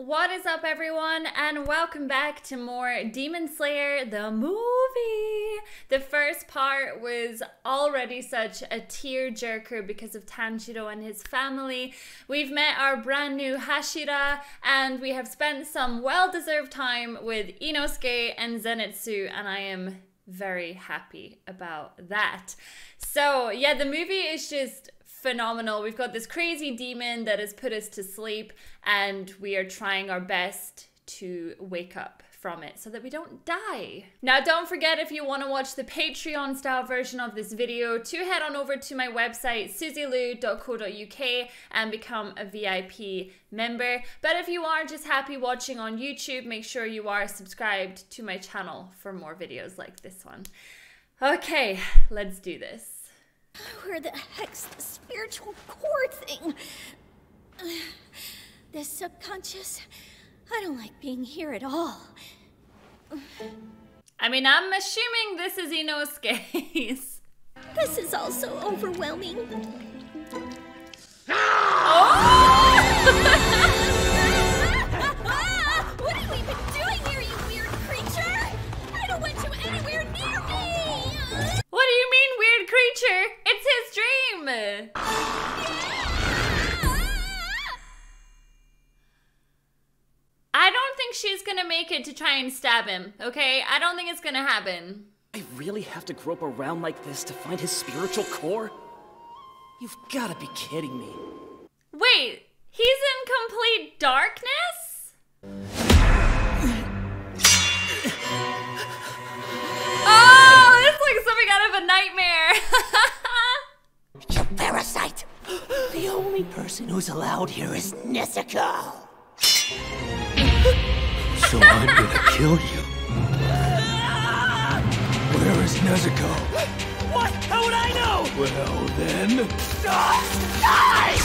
What is up, everyone, and welcome back to more Demon Slayer the movie. The first part was already such a tearjerker because of Tanjiro and his family. We've met our brand new Hashira, and we have spent some well deserved time with Inosuke and Zenitsu, and I am very happy about that. So, yeah, the movie is just phenomenal. We've got this crazy demon that has put us to sleep, and we are trying our best to wake up from it so that we don't die. Now, don't forget if you want to watch the Patreon style version of this video to head on over to my website, suzylu.co.uk and become a VIP member. But if you are just happy watching on YouTube, make sure you are subscribed to my channel for more videos like this one. Okay, let's do this. Where the heck's the spiritual core thing? This subconscious. I don't like being here at all. I mean, I'm assuming this is Inosuke's. This is also overwhelming. Oh! what have we been doing here, you weird creature? I don't want you anywhere near me! What do you mean, weird creature? I don't think she's gonna make it to try and stab him, okay? I don't think it's gonna happen. I really have to grope around like this to find his spiritual core? You've gotta be kidding me. Wait, he's in complete darkness? Oh, this looks something out of a nightmare. You parasite! The only person who's allowed here is Nezuko! So I'm gonna kill you. Where is Nezuko? What? How would I know? Well then, Die!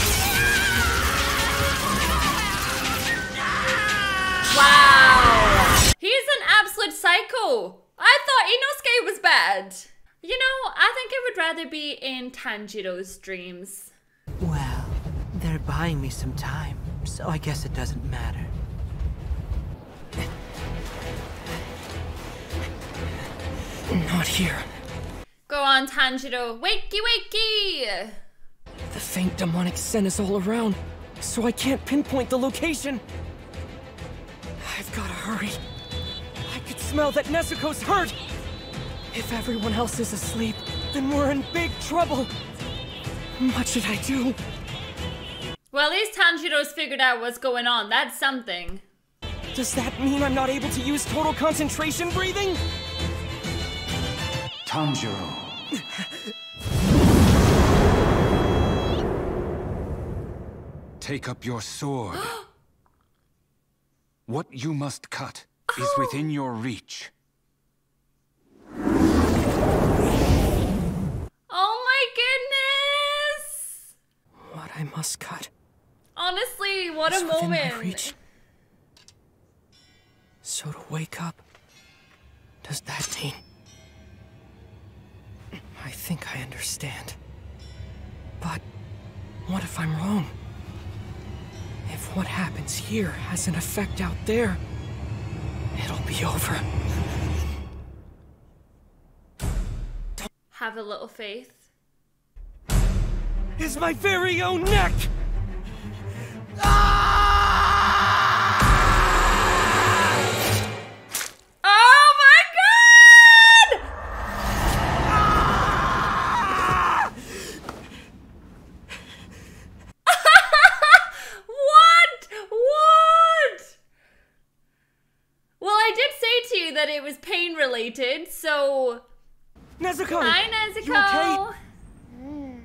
wow. He's an absolute psycho. I thought Inosuke was bad. You know, I think I would rather be in Tanjiro's dreams. Buying me some time, so I guess it doesn't matter. Not here. Go on, Tanjiro. Wakey, wakey! The faint demonic scent is all around, so I can't pinpoint the location. I've gotta hurry. I could smell that Nezuko's hurt. If everyone else is asleep, then we're in big trouble. What should I do? Well, at least Tanjiro's figured out what's going on. That's something. Does that mean I'm not able to use total concentration breathing? Tanjiro. Take up your sword. what you must cut is within your reach. Oh my goodness! What I must cut Honestly, what is a moment. So to wake up, does that mean? I think I understand. But what if I'm wrong? If what happens here has an effect out there, it'll be over. Have a little faith. Is my very own neck! That it was pain related, so. Nezuko! Hi, Nezuko! You okay?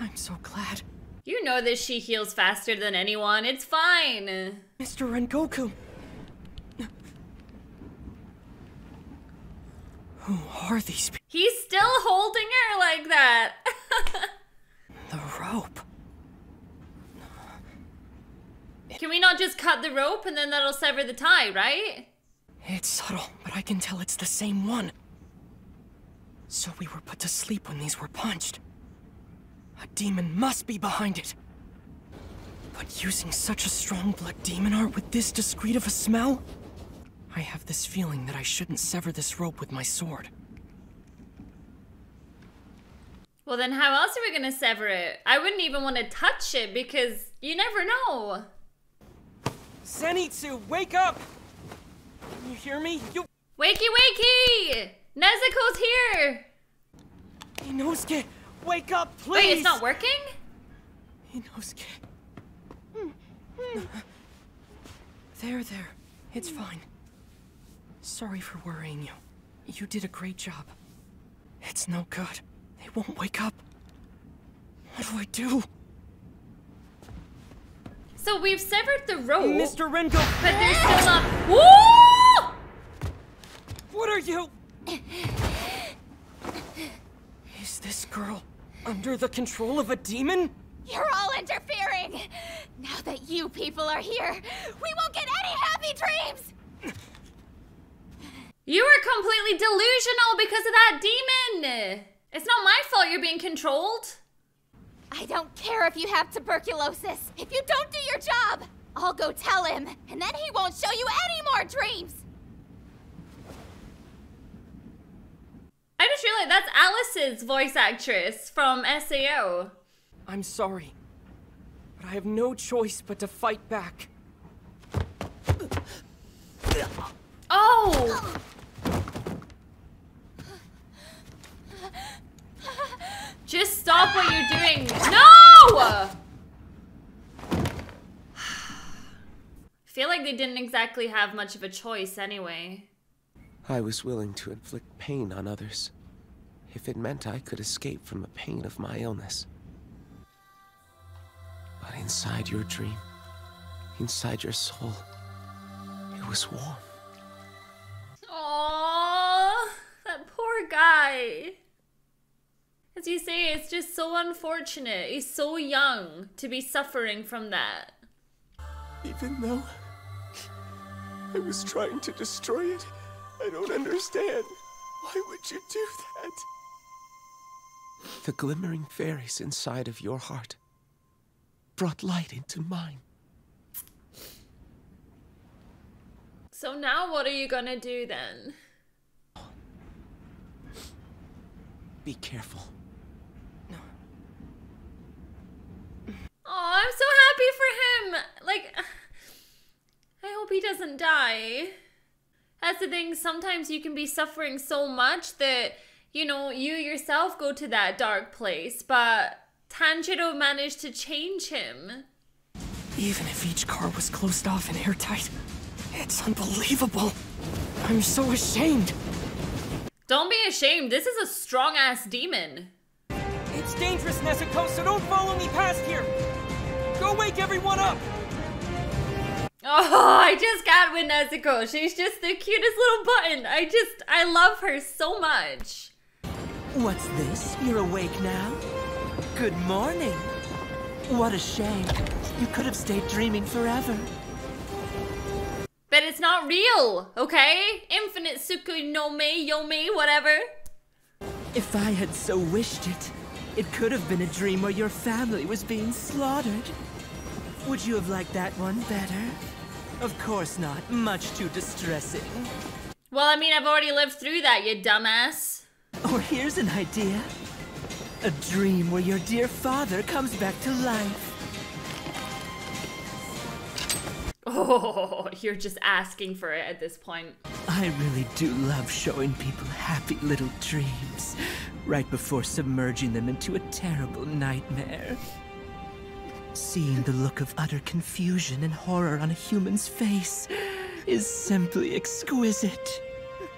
I'm so glad. You know that she heals faster than anyone. It's fine. Mr. Rengoku! Who are these people? He's still holding her like that. The rope. Can we not just cut the rope and then that'll sever the tie, right? It's subtle, but I can tell it's the same one. So we were put to sleep when these were punched. A demon must be behind it. But using such a strong blood demon art with this discreet of a smell? I have this feeling that I shouldn't sever this rope with my sword. Well, then how else are we gonna sever it? I wouldn't even want to touch it because you never know. Zenitsu, wake up! Can you hear me? You... Wakey, wakey! Nezuko's here! Inosuke, wake up, please! Wait, it's not working? Inosuke. There, there. It's fine. Sorry for worrying you. You did a great job. It's no good. They won't wake up. What do I do? So we've severed the rope, Mr. Rengo, but there's still not. Woo! what are you? Is this girl under the control of a demon? You're all interfering! Now that you people are here, we won't get any happy dreams! You were completely delusional because of that demon! It's not my fault you're being controlled. I don't care if you have tuberculosis. If you don't do your job, I'll go tell him, and then he won't show you any more dreams! I just realized that's Alice's voice actress from SAO. I'm sorry. But I have no choice but to fight back. Oh! Just stop what you're doing. No! feel like they didn't exactly have much of a choice anyway. I was willing to inflict pain on others if it meant I could escape from the pain of my illness. But inside your dream, inside your soul, it was warm. Aww, that poor guy. As you say, it's just so unfortunate. He's so young to be suffering from that. Even though I was trying to destroy it, I don't understand. Why would you do that? The glimmering fairies inside of your heart brought light into mine. So now what are you gonna do then? Be careful. Oh, I'm so happy for him. Like, I hope he doesn't die. That's the thing. Sometimes you can be suffering so much that, you know, you yourself go to that dark place. But Tanjiro managed to change him. Even if each car was closed off and airtight, it's unbelievable. I'm so ashamed. Don't be ashamed. This is a strong ass demon. It's dangerous, Nezuko, so don't follow me past here. Go wake everyone up. Oh, I just got with Nezuko. She's just the cutest little button. I just, I love her so much. What's this? You're awake now? Good morning. What a shame. You could have stayed dreaming forever. But it's not real, okay? Infinite Suku no me, yomi, whatever. If I had so wished it, it could have been a dream where your family was being slaughtered. Would you have liked that one better? Of course not. Much too distressing. Well, I mean, I've already lived through that, you dumbass. Or here's an idea. A dream where your dear father comes back to life. Oh, you're just asking for it at this point. I really do love showing people happy little dreams right before submerging them into a terrible nightmare. Seeing the look of utter confusion and horror on a human's face is simply exquisite.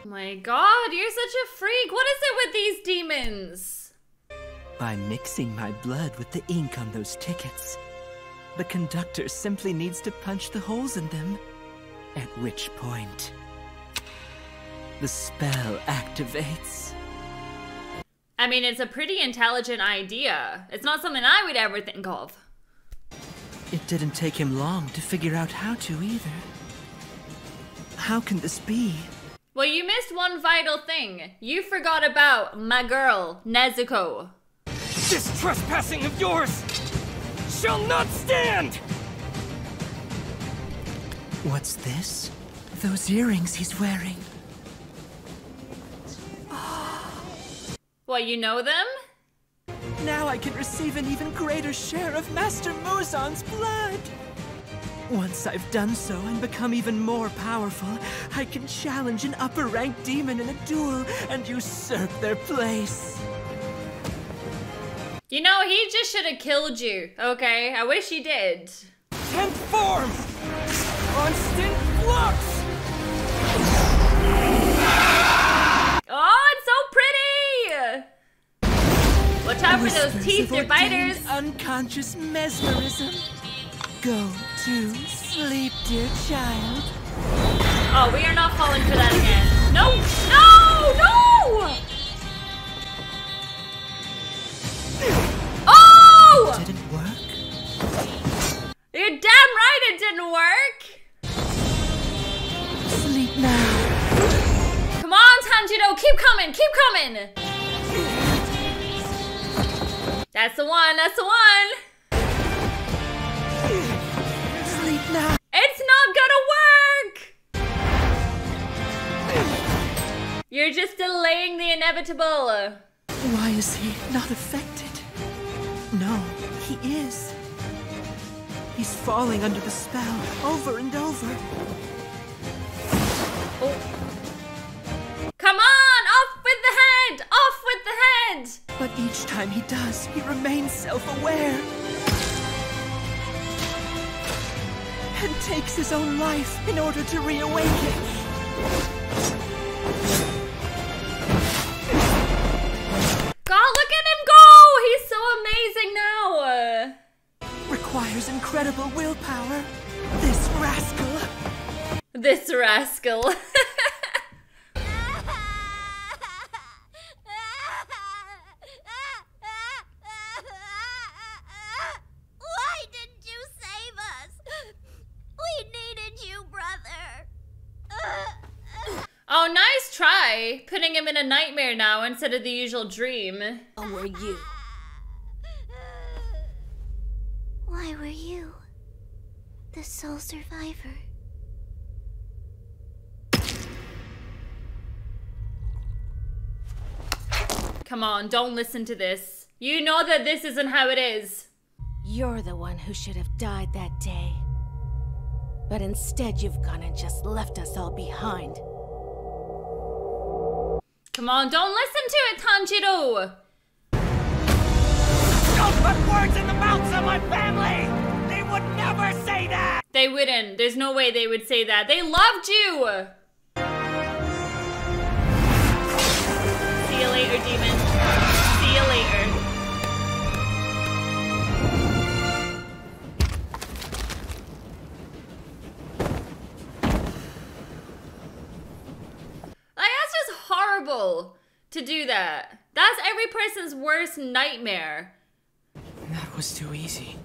My god, you're such a freak. What is it with these demons? By mixing my blood with the ink on those tickets, the conductor simply needs to punch the holes in them. At which point, the spell activates. I mean, it's a pretty intelligent idea. It's not something I would ever think of. It didn't take him long to figure out how to either. How can this be? Well, you missed one vital thing. You forgot about my girl, Nezuko. This trespassing of yours shall not stand! What's this? Those earrings he's wearing. What, you know them? Now I can receive an even greater share of Master Muzan's blood. Once I've done so and become even more powerful, I can challenge an upper ranked demon in a duel and usurp their place. You know, he just should have killed you, okay? I wish he did. Tenth Watch out for those teeth, they're biters. Unconscious mesmerism. Go to sleep, dear child. Oh, we are not falling for that again. No! No! No! Oh! It didn't work? You're damn right it didn't work! Sleep now. Come on, Tanjiro, keep coming, keep coming! That's the one, that's the one! Sleep now. It's not gonna work! You're just delaying the inevitable. Why is he not affected? No, he is. He's falling under the spell over and over. Oh. Come on, off with the head! Off with the head! But each time he does, he remains self aware. And takes his own life in order to reawaken. God, look at him go! He's so amazing now! Requires incredible willpower. This rascal. This rascal. Why didn't you save us? We needed you, brother. oh, nice try! Putting him in a nightmare now instead of the usual dream. Oh, were you? Why were you the sole survivor? Come on, don't listen to this. You know that this isn't how it is. You're the one who should have died that day. But instead, you've gone and just left us all behind. Come on, don't listen to it, Tanjiro! Don't put words in the mouths of my family! They would never say that! They wouldn't. There's no way they would say that. They loved you! See you later, demon. Horrible to do that. That's every person's worst nightmare. That was too easy.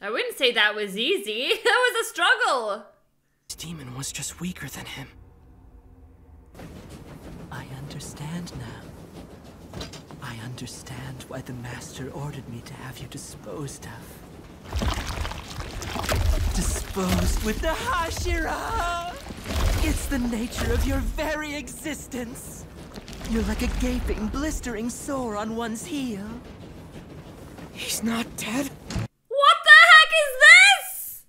I wouldn't say that was easy. That was a struggle. This demon was just weaker than him. I understand now. I understand why the Master ordered me to have you disposed of. Disposed with the Hashira! It's the nature of your very existence. You're like a gaping, blistering sore on one's heel. He's not dead. What the heck is this?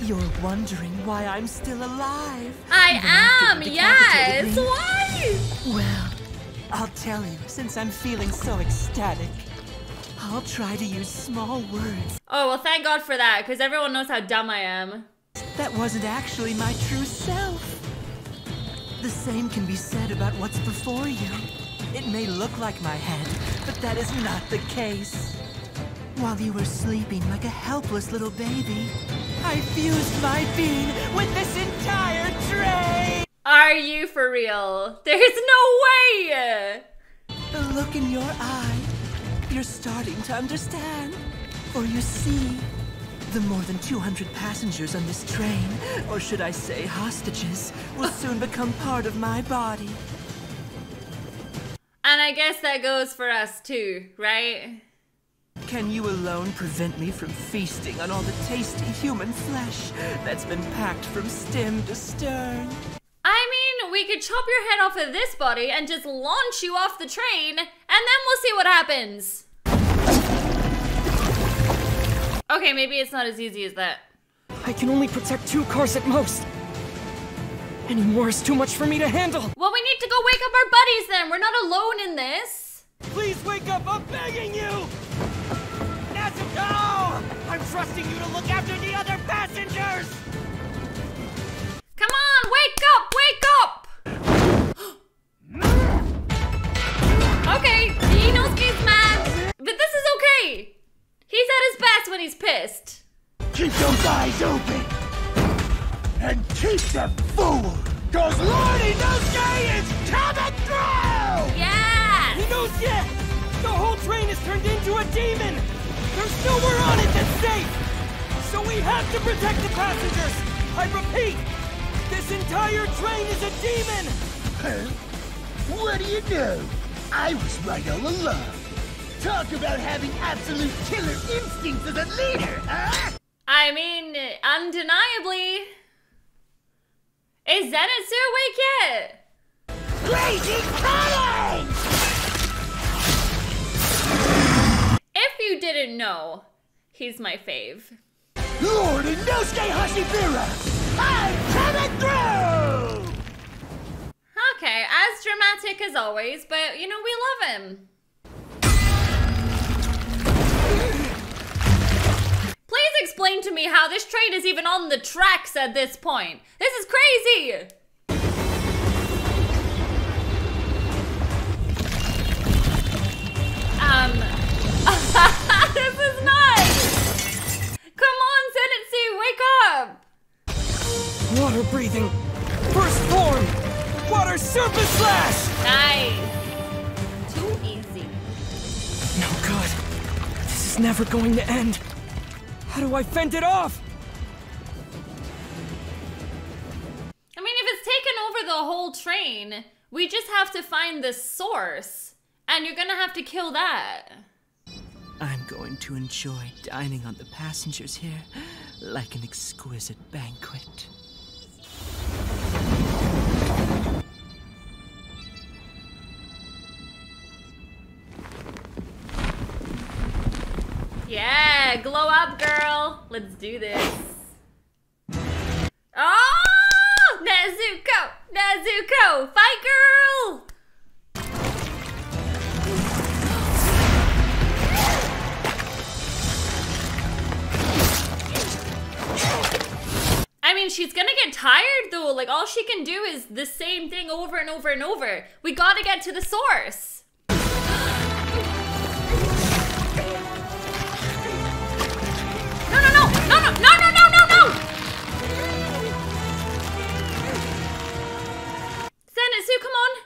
You're wondering why I'm still alive. I am, yes. Why? Well, I'll tell you, since I'm feeling so ecstatic. I'll try to use small words. Oh, well, thank God for that, because everyone knows how dumb I am. That wasn't actually my true self. The same can be said about what's before you. It may look like my head, but that is not the case. While you were sleeping like a helpless little baby, I fused my being with this entire tray! Are you for real? There's no way! The look in your eye, you're starting to understand. For you see, the more than 200 passengers on this train, or should I say hostages, will soon become part of my body. And I guess that goes for us too, right? can you alone prevent me from feasting on all the tasty human flesh that's been packed from stem to stern? I mean, we could chop your head off of this body and just launch you off the train, and then we'll see what happens. Okay, maybe it's not as easy as that. I can only protect two cars at most. Any more is too much for me to handle. Well, we need to go wake up our buddies then. We're not alone in this. Please wake up, I'm begging you! Nezuko! I'm trusting you to look after the other passengers! Passengers! I repeat, this entire train is a demon! Huh? What do you know? I was right all along. Talk about having absolute killer instincts as a leader, huh? I mean, undeniably. Is Zenitsu awake yet? Crazy cunning! If you didn't know, he's my fave. Lord Inosuke Hashibira! I'm coming through! Okay, as dramatic as always, but you know, we love him. Please explain to me how this train is even on the tracks at this point. This is crazy! Wake up! Water breathing! First form! Water surface slash! Nice. Too easy. No good. This is never going to end. How do I fend it off? I mean, if it's taken over the whole train, we just have to find the source. And you're gonna have to kill that. I'm going to enjoy dining on the passengers here like an exquisite banquet. Yeah, glow up, girl. Let's do this. Oh! Nezuko! Nezuko! Fight, girl! I mean, she's gonna get tired though. Like, all she can do is the same thing over and over and over. We gotta get to the source. No, no, no! No, no, no, no, no, come on!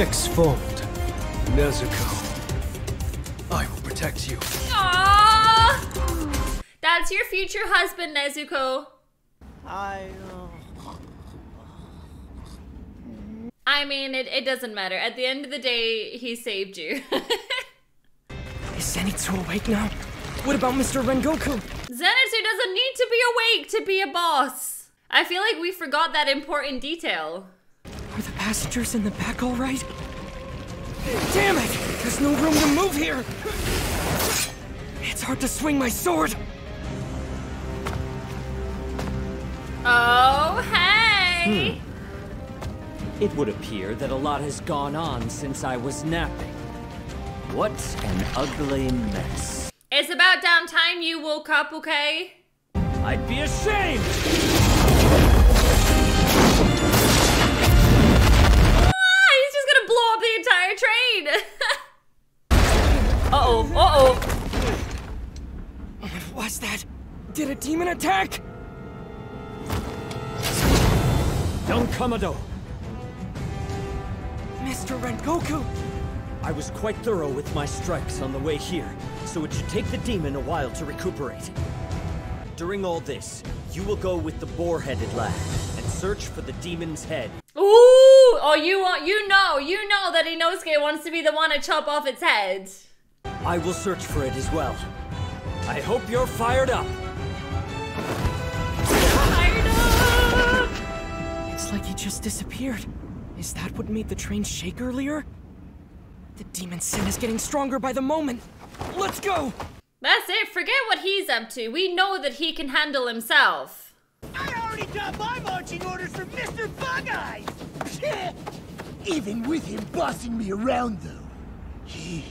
Sixfold. Nezuko. I will protect you. Aww! That's your future husband, Nezuko. I. Uh, I mean, it, it doesn't matter. At the end of the day, he saved you. Is Zenitsu awake now? What about Mr. Rengoku? Zenitsu doesn't need to be awake to be a boss. I feel like we forgot that important detail. Are the passengers in the back all right? Damn it! There's no room to move here! It's hard to swing my sword! Oh, hey! Hmm. It would appear that a lot has gone on since I was napping. What an ugly mess. It's about damn time you woke up, okay? I'd be ashamed! Entire train! uh-oh, uh-oh. What was that? Did a demon attack? Young Kamado, Mr. Rengoku! I was quite thorough with my strikes on the way here, so it should take the demon a while to recuperate. During all this, you will go with the boar-headed lad and search for the demon's head. Ooh! Oh, you want you know you know that Inosuke wants to be the one to chop off its head. I will search for it as well. I hope you're fired up. Fired up! It's like he just disappeared. Is that what made the train shake earlier? The demon sin is getting stronger by the moment. Let's go! That's it. Forget what he's up to. We know that he can handle himself. I already got my marching orders from Mr. Bug Eyes! Even with him bossing me around, though, he...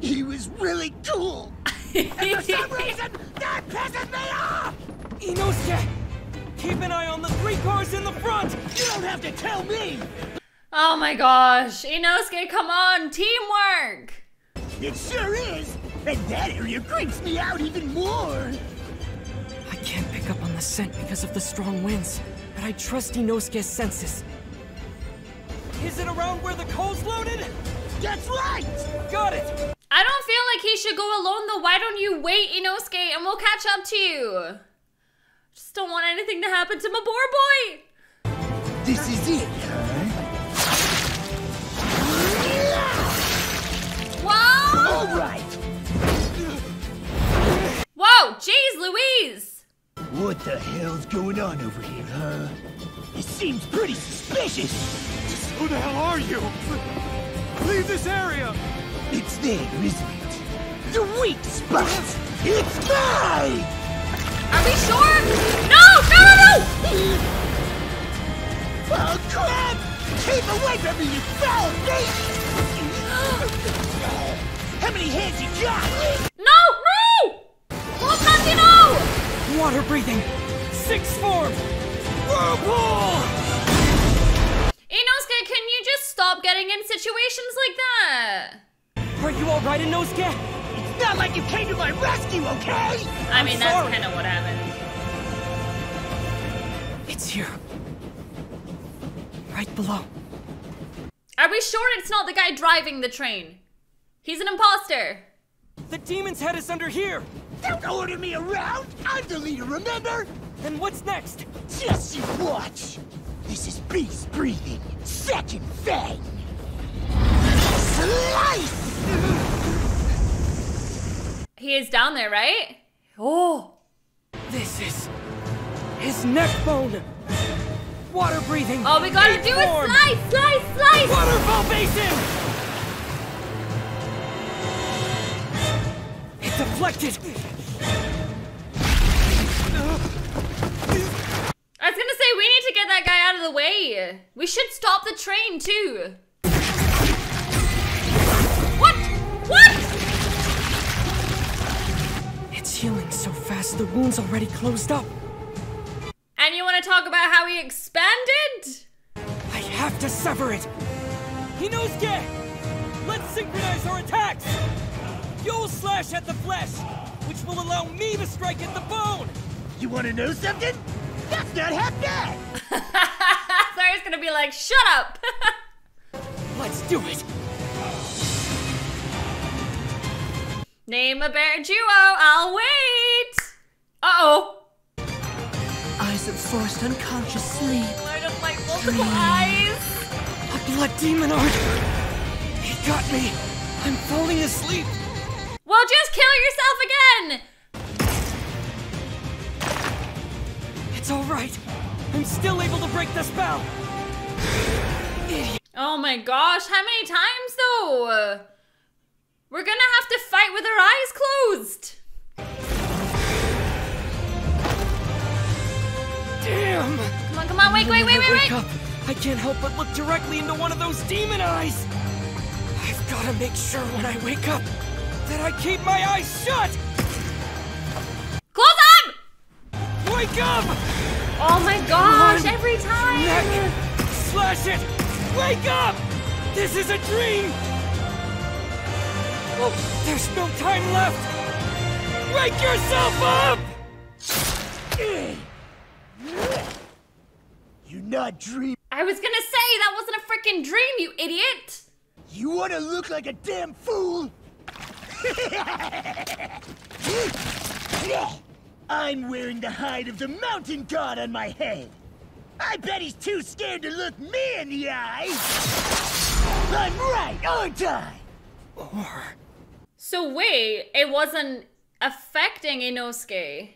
he was really cool! and for some reason, that pisses me off! Inosuke! Keep an eye on the three cars in the front! You don't have to tell me! Oh my gosh, Inosuke, come on, teamwork. It sure is! And that area creeps me out even more! I pick up on the scent because of the strong winds, but I trust Inosuke's senses. Is it around where the coal's loaded? That's right! Got it! I don't feel like he should go alone though. Why don't you wait, Inosuke, and we'll catch up to you? Just don't want anything to happen to my boar boy. This is it, huh? Whoa! Alright! Whoa, jeez, Louise! What the hell's going on over here, huh? It seems pretty suspicious! Who the hell are you? Leave this area! It's there, isn't it? The weak spot! It's mine! Are we sure? No, no, no, no! Oh, crap! Keep away from me, you foul beast! How many hands you got? No, no! What's that, no? Water breathing! Six form! Whirlpool! Inosuke, can you just stop getting in situations like that? Are you alright, Inosuke? It's not like you came to my rescue, okay? I mean, that's sorry. kind of what happened. It's here. Right below. Are we sure it's not the guy driving the train? He's an imposter. The demon's head is under here! Don't order me around! I'm the leader, remember? Then what's next? Just you watch! This is beast breathing, second fang! Slice! He is down there, right? Oh. This is his neck bone. Water breathing. Oh, we gotta do it! form. Slice, slice, slice! Waterfall basin. Deflected. I was gonna say, we need to get that guy out of the way. We should stop the train, too. What? What? It's healing so fast. The wound's already closed up. And you wanna talk about how he expanded? I have to sever it. Inosuke, let's synchronize our attacks. You'll slash at the flesh, which will allow me to strike at the bone. You wanna know something? That's not half bad! Sarah's gonna be like, shut up! Let's do it. Name a bear duo, I'll wait! Uh-oh. Eyes of forced unconscious sleep. I don't like multiple eyes. A blood demon art. He got me. I'm falling asleep. Well, just kill yourself again! It's all right. I'm still able to break the spell. Idiot. Oh my gosh, how many times though? We're gonna have to fight with our eyes closed. Damn. Come on, come on, wait, wait, wait, wait, wait. up, I can't help but look directly into one of those demon eyes. I've got to make sure when I wake up that I keep my eyes shut. Close them! Wake up! Oh my gosh, on. every time! Neck! Slash it! Wake up! This is a dream! Oh, there's no time left! Wake yourself up! You're not dreaming. I was gonna say that wasn't a freaking dream, you idiot! You wanna look like a damn fool? I'm wearing the hide of the mountain god on my head. I bet he's too scared to look me in the eye. I'm right, aren't I? Or So wait, it wasn't affecting Inosuke.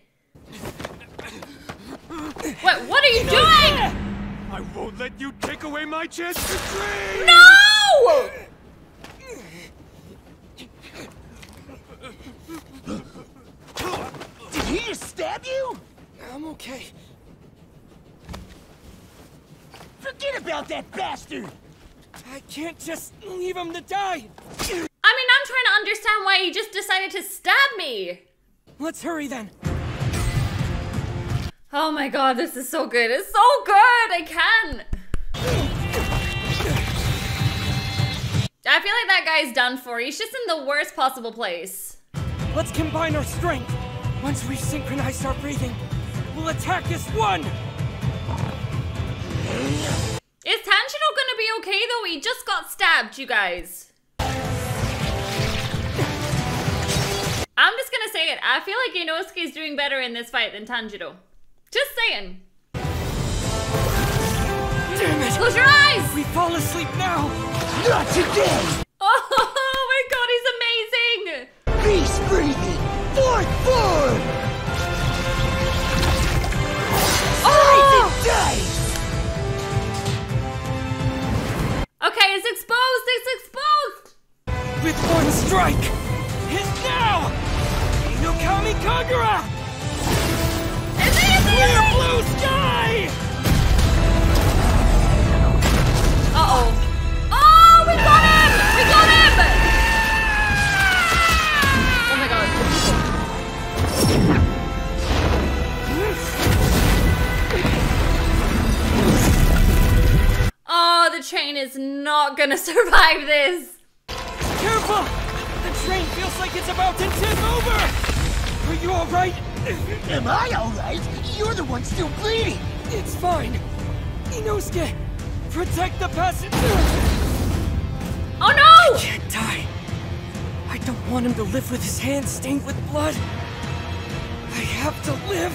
What? What are you doing? I won't let you take away my chance to dream! No! Did he just stab you? I'm okay. Forget about that bastard! I can't just leave him to die. I mean, I'm trying to understand why he just decided to stab me. Let's hurry then. Oh my god, this is so good. It's so good. I can't. I feel like that guy's done for. He's just in the worst possible place. Let's combine our strength. Once we've synchronized our breathing, we'll attack as one. Is Tanjiro gonna be okay though? He just got stabbed, you guys. I'm just gonna say it. I feel like Inosuke is doing better in this fight than Tanjiro. Just saying. Damn it! Close your eyes! We fall asleep now. Not today! Oh, oh my god, he's amazing! Beast breathing! Fourth form! Gonna survive this. Careful. The train feels like it's about to tip over. Are you all right? Am I alright? You're the one still bleeding! It's fine. Inosuke, protect the passenger. Oh no! Can't die. I don't want him to live with his hands stained with blood. I have to live.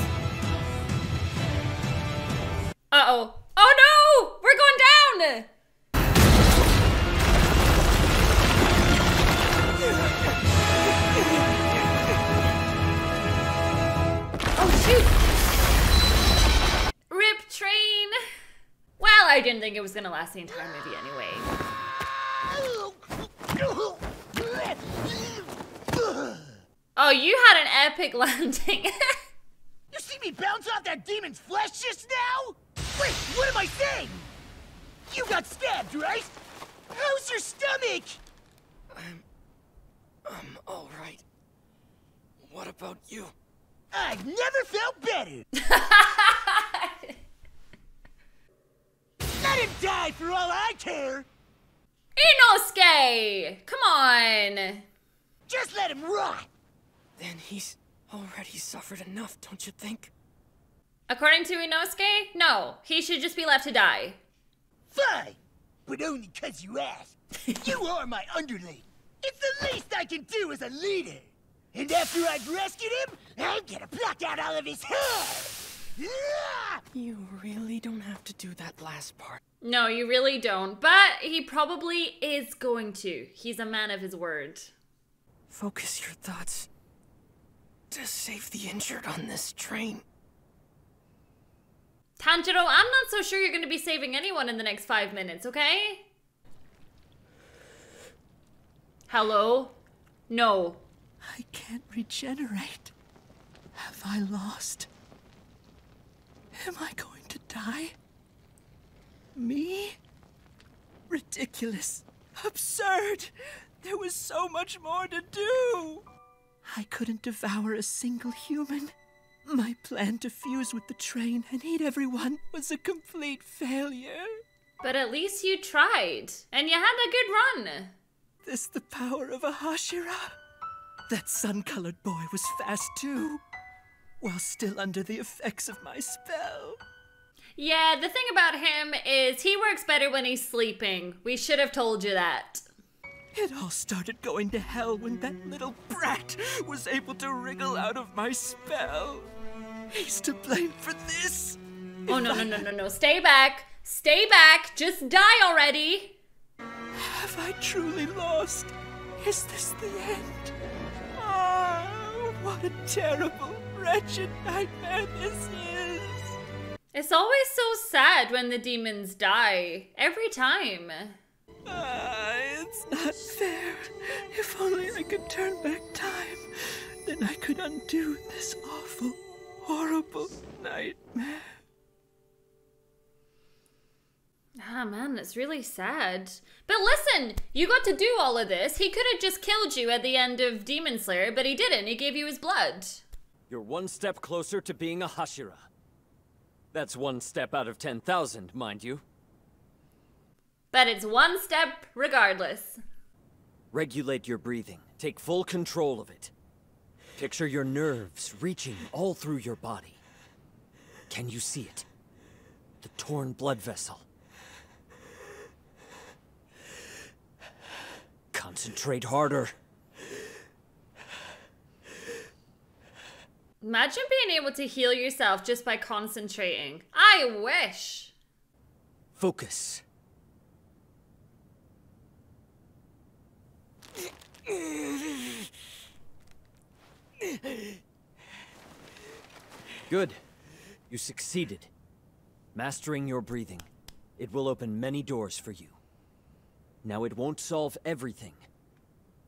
Uh think it was gonna last the entire movie anyway. Oh, you had an epic landing. You see me bounce off that demon's flesh just now? Wait, what am I saying? You got stabbed, right? How's your stomach? I'm all right. What about you? I've never felt better. Let him die for all I care. Inosuke! Come on! Just let him rot. Then he's already suffered enough, don't you think? According to Inosuke, no. He should just be left to die. Fine, but only 'cause you asked. you are my underling. It's the least I can do as a leader. And after I've rescued him, I'm gonna pluck out all of his hair. You really don't have to do that last part. No, you really don't. But he probably is going to. He's a man of his word. Focus your thoughts. To save the injured on this train. Tanjiro, I'm not so sure you're going to be saving anyone in the next five minutes, okay? Hello? No. I can't regenerate. Have I lost? Am I going to die? Me? Ridiculous. Absurd. There was so much more to do. I couldn't devour a single human. My plan to fuse with the train and eat everyone was a complete failure. But at least you tried. And you had a good run. This the power of a Hashira? That sun-colored boy was fast too, while still under the effects of my spell. Yeah, the thing about him is he works better when he's sleeping. We should have told you that. It all started going to hell when that little brat was able to wriggle out of my spell. He's to blame for this. Oh, no, no, no, no, no. Stay back. Stay back. Just die already. Have I truly lost? Is this the end? Oh, what a terrible, wretched nightmare this is. It's always so sad when the demons die. Every time. Uh, it's not fair. If only I could turn back time, then I could undo this awful, horrible nightmare. Ah, man, that's really sad. But listen, you got to do all of this. He could have just killed you at the end of Demon Slayer, but he didn't. He gave you his blood. You're one step closer to being a Hashira. That's one step out of 10,000, mind you. But it's one step regardless. Regulate your breathing. Take full control of it. Picture your nerves reaching all through your body. Can you see it? The torn blood vessel. Concentrate harder. Imagine being able to heal yourself just by concentrating. I wish. Focus. Good. You succeeded. Mastering your breathing. It will open many doors for you. Now it won't solve everything,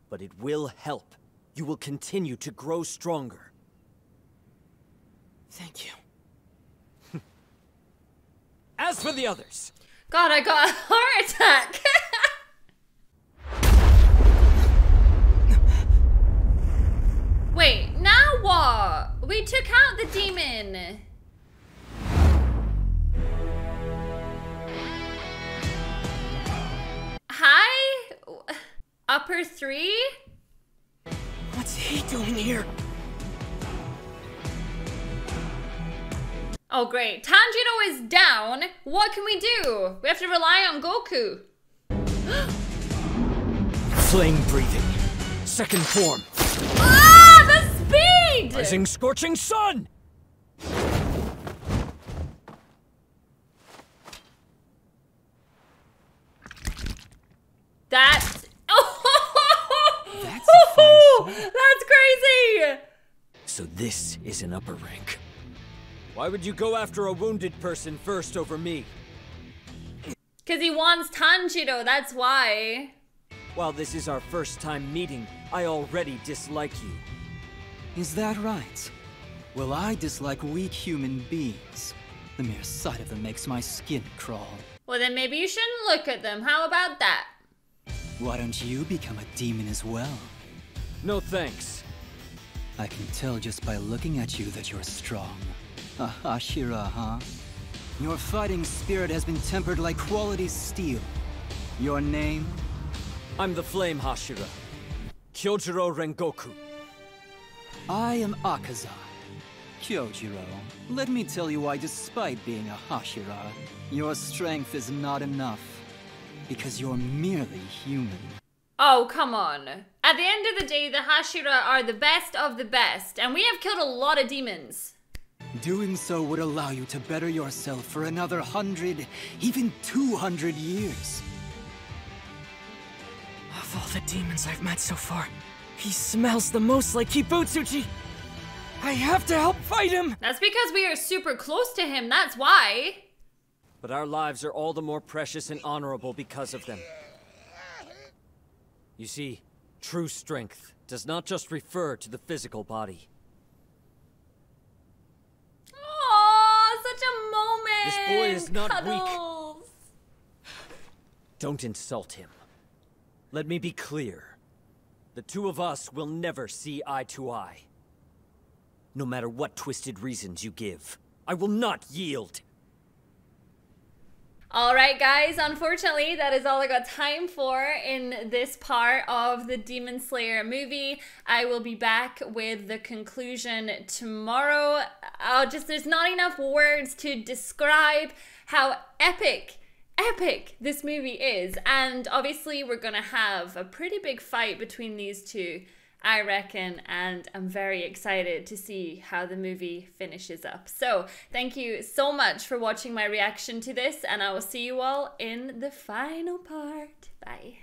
but it will help. You will continue to grow stronger. Thank you. As for the others, God, I got a heart attack. Wait, now what? We took out the demon. Hi? Upper three? What's he doing here? Oh, great. Tanjiro is down. What can we do? We have to rely on Goku. flame breathing. Second form. Ah, the speed! Rising scorching sun! That's. Oh, That's a fine sword. That's crazy! So this is an upper rank. Why would you go after a wounded person first over me? Because he wants Tanjiro, that's why. While this is our first time meeting, I already dislike you. Is that right? Well, I dislike weak human beings. The mere sight of them makes my skin crawl. Well, then maybe you shouldn't look at them. How about that? Why don't you become a demon as well? No thanks. I can tell just by looking at you that you're strong. A Hashira, huh? Your fighting spirit has been tempered like quality steel. Your name? I'm the Flame Hashira. Kyojuro Rengoku. I am Akaza. Kyojuro, let me tell you why despite being a Hashira, your strength is not enough. Because you're merely human. Oh, come on. At the end of the day, the Hashira are the best of the best, and we have killed a lot of demons. Doing so would allow you to better yourself for another hundred, even two hundred years. Of all the demons I've met so far, he smells the most like Kibutsuji. I have to help fight him! That's because we are super close to him, that's why. But our lives are all the more precious and honorable because of them. You see, true strength does not just refer to the physical body. Oh, such a moment. This boy is not weak. Don't insult him. Let me be clear. The two of us will never see eye to eye. No matter what twisted reasons you give, I will not yield. All right, guys, unfortunately, that is all I got time for in this part of the Demon Slayer movie. I will be back with the conclusion tomorrow. I'll just, there's not enough words to describe how epic epic this movie is. And obviously, we're going to have a pretty big fight between these two. I reckon, and I'm very excited to see how the movie finishes up. So, thank you so much for watching my reaction to this, and I will see you all in the final part. Bye.